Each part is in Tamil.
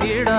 கிடா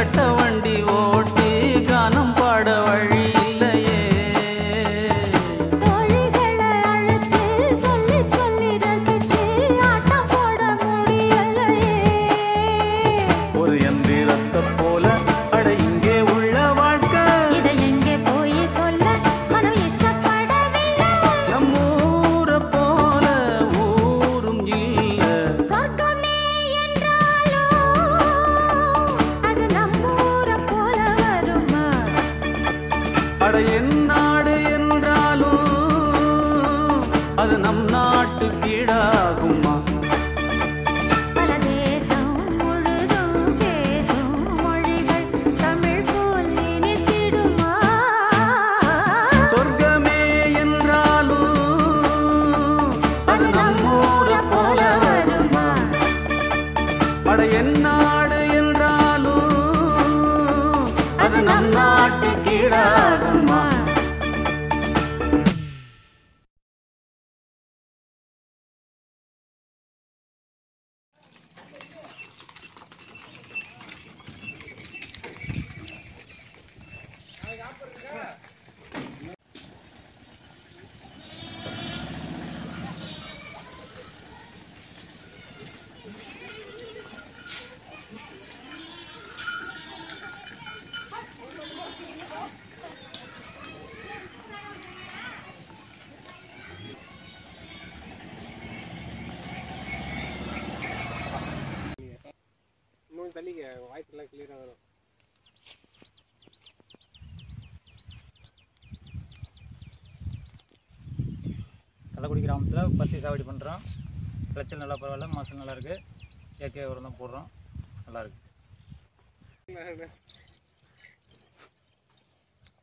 கட்டவ தண்ணிக்கு வாய்ஸ் எல்லாம் கிளியராக வரும் இடத்துல பத்தி சாவடி பண்ணுறோம் விளைச்சல் நல்லா பரவாயில்ல மசல் நல்லா இருக்குது இயற்கை உரம் தான் போடுறோம். நல்லா இருக்கு.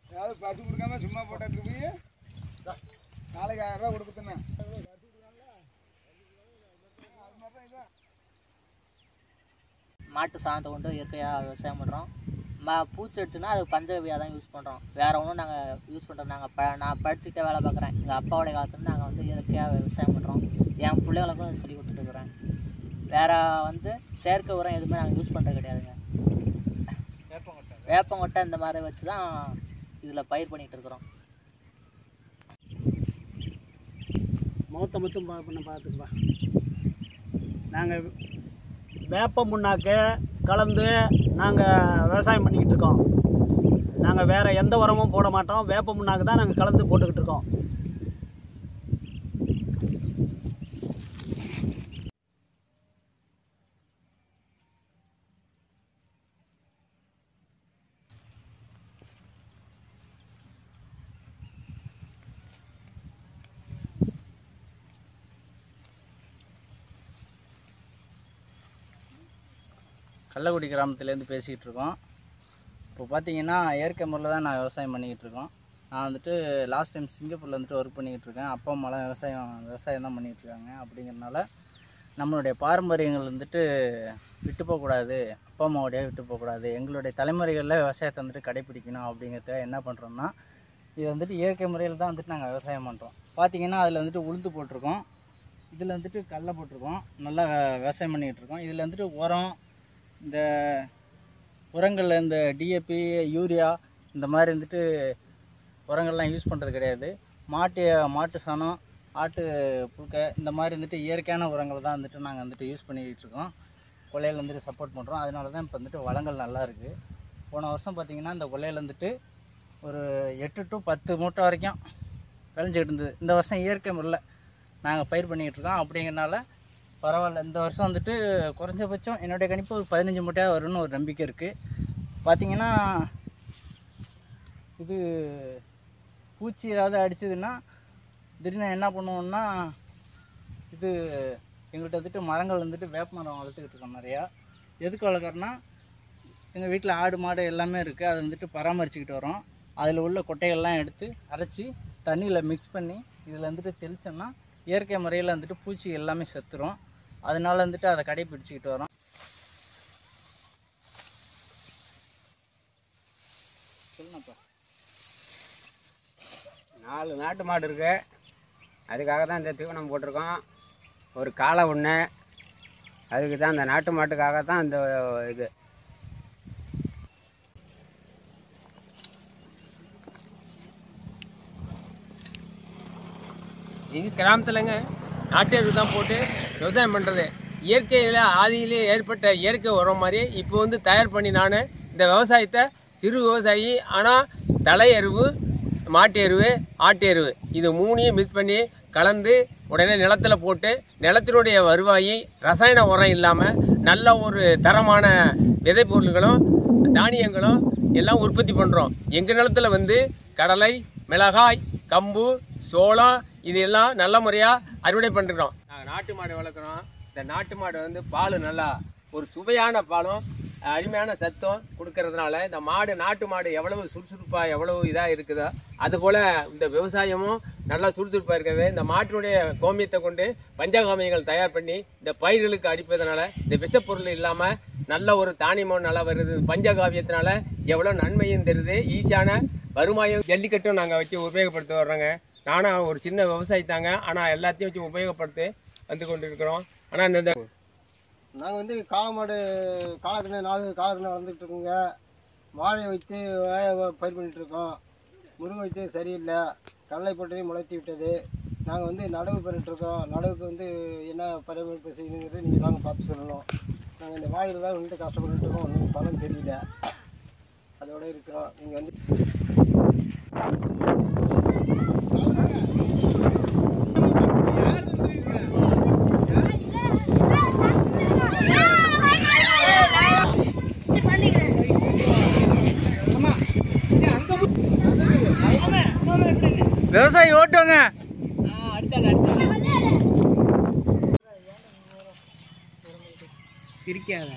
ஏதாவது பத்து கொடுக்காம சும்மா போட்டதுக்கு போய் நாளைக்கு ஆயிரம் ரூபா கொடுக்குதுண்ணா மாட்டு சாணத்தை கொண்டு இயற்கையாக விவசாயம் பண்ணுறோம் மா பூச்சி அடிச்சுன்னா அது பஞ்சகவியாக தான் யூஸ் பண்ணுறோம் வேறு ஒன்றும் நாங்கள் யூஸ் பண்ணுறோம் நாங்கள் ப நான் படிச்சுக்கிட்டே வேலை பார்க்குறேன். எங்கள் அப்பாவோடைய காலத்துல நாங்கள் வந்து இயற்கையாக விவசாயம் பண்ணுறோம் என் பிள்ளைகளுக்கும் சொல்லி கொடுத்துட்டுருக்குறேன் வேறு வந்து செயற்கை உரம் எதுவுமே நாங்கள் யூஸ் பண்ணுறது கிடையாதுங்க. வேப்பங்கொட்டை வேப்பங்கொட்டை இந்த மாதிரி வச்சு தான் இதில் பயிர் பண்ணிகிட்டு இருக்கிறோம். முகத்தை மட்டும் பண்ண பார்த்துக்குப்பா. நாங்கள் வேப்ப முன்னாக்க கலந்து நாங்கள் விவசாயம் பண்ணிக்கிட்டு இருக்கோம். நாங்கள் வேறு எந்த உரமும் போட மாட்டோம். வேப்ப முன்னாக்கு தான் நாங்கள் கலந்து போட்டுக்கிட்டு இருக்கோம். கள்ளக்குடி கிராமத்துலேருந்து பேசிக்கிட்டு இருக்கோம் இப்போ பார்த்தீங்கன்னா இயற்கை முறையில் தான் நான் விவசாயம் பண்ணிக்கிட்டு இருக்கோம் நான் வந்துட்டு லாஸ்ட் டைம் சிங்கப்பூரில் வந்துட்டு ஒர்க் பண்ணிக்கிட்டு இருக்கேன் அப்பா அம்மாலாம் விவசாயம் விவசாயம் தான் பண்ணிகிட்டு இருக்காங்க அப்படிங்கிறனால நம்மளுடைய பாரம்பரியங்கள் வந்துட்டு விட்டு போகக்கூடாது அப்பா அம்மாவோடைய விட்டு போகக்கூடாது எங்களுடைய தலைமுறைகளில் விவசாயத்தை வந்துட்டு கடைப்பிடிக்கணும் அப்படிங்கிறதுக்காக என்ன பண்ணுறோம்னா இது வந்துட்டு இயற்கை முறையில் தான் வந்துட்டு நாங்கள் விவசாயம் பண்ணுறோம் பார்த்தீங்கன்னா அதில் வந்துட்டு உளுந்து போட்டிருக்கோம். இதில் வந்துட்டு கடலை போட்டிருக்கோம். நல்லா விவசாயம் பண்ணிக்கிட்டு இருக்கோம் இதில் வந்துட்டு உரம் இந்த உரங்களில் இந்த டிஏபி யூரியா இந்த மாதிரி இருந்துட்டு உரங்கள்லாம் யூஸ் பண்ணுறது கிடையாது. மாட்டு மாட்டு சாணம் ஆட்டு புழுக்கை இந்த மாதிரி வந்துட்டு இயற்கையான உரங்களை தான் வந்துட்டு நாங்கள் வந்துட்டு யூஸ் பண்ணிக்கிட்டு இருக்கோம். கொள்ளையில் வந்துட்டு சப்போர்ட் பண்ணுறோம் அதனால தான் இப்போ வந்துட்டு வளங்கள் நல்லா இருக்குது போன வருஷம் பார்த்திங்கன்னா இந்த கொள்ளையில் வந்துட்டு ஒரு எட்டு டு பத்து மூட்டை வரைக்கும் விளைஞ்சிக்கிட்டு இருந்தது. இந்த வருஷம் இயற்கை முறையில் நாங்கள் பயிர் பண்ணிக்கிட்டு இருக்கோம். அப்படிங்கிறனால பரவாயில்ல. இந்த வருஷம் வந்துட்டு குறைஞ்சபட்சம் என்னுடைய கணிப்பு ஒரு பதினஞ்சு மூட்டையாக வரும்னு ஒரு நம்பிக்கை இருக்குது பார்த்தீங்கன்னா இது பூச்சி ஏதாவது அடிச்சதுன்னா திடீர்னு என்ன பண்ணுவோம்னா இது எங்கள்கிட்ட வந்துட்டு மரங்கள் வந்துட்டு வேப்ப மரம் வளர்த்துக்கிட்டு இருக்கோம் நிறையா. எதுக்கு வளர்க்குறோன்னா எங்கள் வீட்டில் ஆடு மாடு எல்லாமே இருக்குது அதை வந்துட்டு பராமரிச்சுக்கிட்டு வரோம். அதில் உள்ள கொட்டைகள்லாம் எடுத்து அரைச்சி தண்ணியில் மிக்ஸ் பண்ணி இதில் வந்துட்டு தெளித்தோம்னா இயற்கை முறையில் வந்துட்டு பூச்சி எல்லாமே செத்துரும். அதனால வந்துட்டு அதை கடைப்பிடிச்சிக்கிட்டு வரோம். சொல்லுங்கப்பா நாலு நாட்டு மாடு இருக்கு. அதுக்காக தான் இந்த தீவனம் போட்டிருக்கோம். ஒரு காளை ஒன்று அதுக்கு தான் அந்த நாட்டு மாட்டுக்காக தான் இந்த இது. எங்கள் கிராமத்துலங்க நாட்டு எருவு தான் போட்டு விவசாயம் பண்ணுறது இயற்கையில் ஆதியிலே ஏற்பட்ட இயற்கை உரம் மாதிரி இப்போ வந்து தயார் பண்ணி நான் இந்த விவசாயத்தை சிறு விவசாயி ஆனால் தலை எருவு மாட்டு எருவு ஆட்டு எருவு இது மூணையும் மிக்ஸ் பண்ணி கலந்து உடனே நிலத்துல போட்டு நிலத்தினுடைய வருவாயை ரசாயன உரம் இல்லாமல் நல்ல ஒரு தரமான விதை பொருள்களும் தானியங்களும் எல்லாம் உற்பத்தி பண்ணுறோம் எங்கள் நிலத்துல வந்து கடலை மிளகாய் கம்பு சோளம் இது எல்லாம் நல்ல முறையாக அறுவடை பண்ணுறோம் நாட்டு மாடு வளர்க்குறோம். இந்த நாட்டு மாடு வந்து பால் நல்லா ஒரு சுவையான பாலும் அருமையான சத்தம் கொடுக்கறதுனால இந்த மாடு நாட்டு மாடு எவ்வளவு சுறுசுறுப்பாக எவ்வளவு இதாக இருக்குதோ அதுபோல் இந்த விவசாயமும் நல்லா சுறுசுறுப்பாக இருக்கவே இந்த மாட்டினுடைய கோமியத்தை கொண்டு பஞ்சகாமியங்கள் தயார் பண்ணி இந்த பயிர்களுக்கு அடிப்பதனால இந்த விஷப்பொருள் இல்லாமல் நல்ல ஒரு தானியமும் நல்லா வருது. பஞ்சகாவியத்தினால எவ்வளோ நன்மையும் தருது. ஈஸியான வருமாயம் ஜல்லிக்கட்டும் நாங்கள் வச்சு உபயோகப்படுத்த வர்றோங்க. நானும் ஒரு சின்ன விவசாயி தாங்க. ஆனால் எல்லாத்தையும் வச்சு உபயோகப்படுத்து வந்து கொண்டிருக்கிறோம். ஆனால் இந்த நாங்கள் வந்து காளை மாடு நாலு காலத்தில் வளர்ந்துட்டு இருக்கோங்க. வாழை வைத்து வாழை பயிர் பண்ணிட்டு இருக்கோம். முருங்கை வைத்து சரியில்லை. கடலை போட்டதே முளைத்து விட்டது. நாங்கள் வந்து நடவு பண்ணிட்டு இருக்கோம். நடவுக்கு வந்து என்ன பராமரிப்பு செய்யணுங்கிறது நீங்கள் நாங்கள் பார்த்து சொல்லணும். நாங்கள் இந்த வாழையில் தான் வந்துட்டு கஷ்டப்பட்டுட்டு இருக்கோம். ஒன்றும் பலன் தெரியல. அதோட இருக்கிறோம். நீங்கள் வந்து போயிட்டோங்க இருக்கியாங்க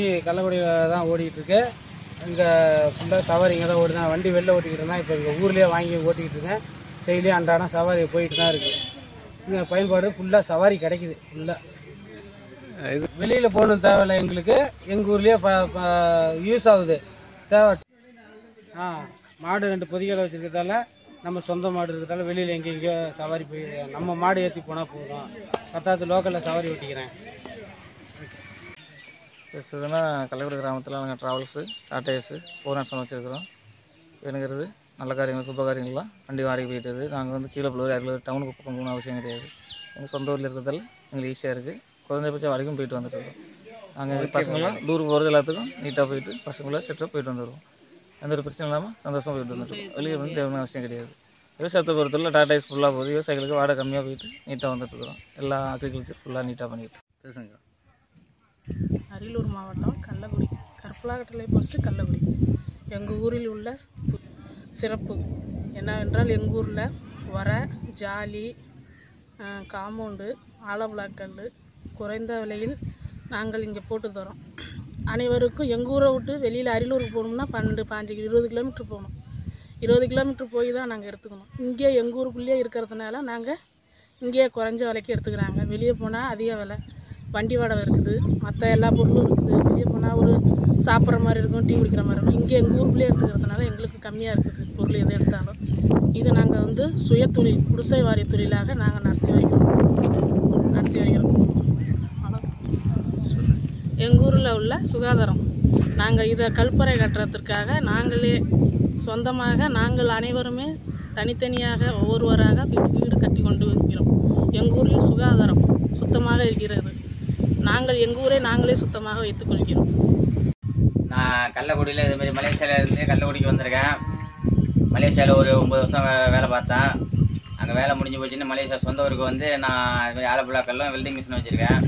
வண்டி கள்ளக்குடியில் தான் ஓடிக்கிட்டு இருக்கு இங்கே ஃபுல்லாக சவாரி இங்கே தான் ஓடுதான் வண்டி வெளில ஓட்டிக்கிட்டு இருந்தேன் இப்போ இங்கே ஊர்லேயே வாங்கி ஓட்டிக்கிட்டு இருக்கேன் டெய்லியும் அன்றாடம் சவாரி போயிட்டு தான் இருக்குது இங்கே பயன்பாடு ஃபுல்லாக சவாரி கிடைக்குது ஃபுல்லாக இது வெளியில் போகணும் தேவையில்லை எங்களுக்கு. எங்கள் ஊர்லேயே யூஸ் ஆகுது. தேவை. ஆ மாடு ரெண்டு பொதிகளை வச்சுருக்கிறதால நம்ம சொந்த மாடு இருக்கிறதால வெளியில் எங்கெங்கேயோ சவாரி போய் நம்ம மாடு ஏற்றி போனால் போதும். பத்தாவது லோக்கலில் சவாரி ஓட்டிக்கிறேன். பேசுறதுன்னா கள்ளக்குடி கிராமத்தில் நாங்கள் ட்ராவல்ஸு டாடா ஏஸு ஃபோர் வச்சுருக்கிறோம். வேணுங்கிறது நல்ல காரியங்கள் சுப காரியங்கள்லாம் வண்டி வாடகை போயிட்டு இருக்குது நாங்கள் வந்து கீழே புள்ளூர் அரை டவுனுக்கு பக்கம் போகணும் அவசியம் கிடையாது. எங்கள் சொந்த ஊரில் இருக்கிறதால எங்களுக்கு ஈஸியாக இருக்குது குறைந்தபட்சம் வரைக்கும் போயிட்டு வந்துட்டு இருக்கோம். நாங்கள் பசங்களாம் தூரம் போகிறது எல்லாத்துக்கும் நீட்டாக போயிட்டு பசங்களாம் செட்டாக போயிட்டு வந்துடுவோம் எந்த ஒரு பிரச்சனை இல்லாமல் சந்தோஷமாக போயிட்டு வந்துட்டு வெளியே வந்து தேவையான அவசியம் கிடையாது. விவசாயத்தை பொறுத்தவரை டாடா ஏஸ் ஃபுல்லாக போகுது. விவசாயிகளுக்கு வாடகை கம்மியாக போயிட்டு நீட்டாக வந்துட்டு இருக்கிறோம் எல்லா அக்ரிகல்ச்சர் ஃபுல்லாக நீட்டாக பண்ணிட்டு பேசுங்க. அரியலூர் மாவட்டம் கள்ளக்குடி. கற்பலாக்கட்டளை போஸ்ட்டு கள்ளக்குடி. எங்கள் ஊரில் உள்ள சிறப்பு. என்னவென்றால் எங்கள் ஊரில் வர ஜாலி அஹ், காம்பவுண்டு ஆலப்புழாக்கல் குறைந்த விலையில் நாங்கள் இங்கே போட்டு தரோம் அனைவருக்கும் எங்கள் ஊரை விட்டு வெளியில் அரியலூருக்கு போகணும்னா பன்னெண்டு பாஞ்சு இருபது கிலோமீட்டர் போகணும். இருபது கிலோமீட்டர் போய் தான் நாங்கள் எடுத்துக்கணும். இங்கே எங்கள் ஊருக்குள்ளேயே இருக்கிறதுனால நாங்கள் இங்கேயே குறைஞ்ச விலைக்கு எடுத்துக்கிறாங்க. வெளியே போனால் அதிக விலை. வண்டி வாடகை இருக்குது. மற்ற எல்லா பொருளும் இருக்குது. வெளியே போனால் ஒரு சாப்பிட்ற மாதிரி இருக்கும் டீ குடிக்கிற மாதிரி இருக்கும். இங்கே எங்கள் ஊருக்குள்ளே எடுத்துக்கிறதுனால எங்களுக்கு கம்மியாக இருக்குது பொருள் எது எடுத்தாலும். இது நாங்கள் வந்து சுய தொழில் குடிசை வாரிய தொழிலாக நாங்கள் நடத்தி வைக்கிறோம். நடத்தி வைக்கிறோம். எங்கள் ஊரில் உள்ள சுகாதாரம். நாங்கள் இதை கல்பறை கட்டுறதுக்காக நாங்களே சொந்தமாக நாங்கள் அனைவருமே தனித்தனியாக ஒவ்வொருவராக வீடு வீடு கட்டி கொண்டு இருக்கிறோம் எங்கள் ஊரில் சுகாதாரம் சுத்தமாக இருக்கிறது. நாங்கள் எங்கள் ஊரை நாங்களே சுத்தமாக வைத்துக் கொள்கிறோம் நான் கள்ளக்குடியில் இது மாதிரி மலேசியாவில் இருந்து கள்ளக்குடிக்கு வந்திருக்கேன். மலேசியாவில் ஒரு ஒம்பது வருஷம் வே- வேலை பார்த்தேன். அங்கே வேலை முடிஞ்சு போச்சுன்னு மலேசியா சொந்த ஊருக்கு வந்து நான் இது மாதிரி ஆலப்புழாக்கல்லும் வெல்டிங் மிஷின் வச்சுருக்கேன்.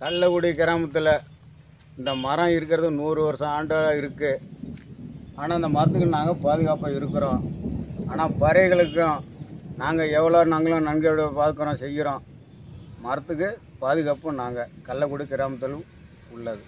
கள்ளக்குடி கிராமத்தில் இந்த மரம் இருக்கிறது நூறு வருஷம் ஆண்டாக இருக்குது ஆனால் அந்த மரத்துக்கு நாங்கள் பாதுகாப்பாக இருக்கிறோம். ஆனால் பறவைகளுக்கும் நாங்கள் எவ்வளோ நாங்களும் நன்கு பார்க்குறோம் செய்கிறோம். மரத்துக்கு பாதுகாப்பும் நாங்கள் கள்ளக்குடி கிராமத்திலும் உள்ளது.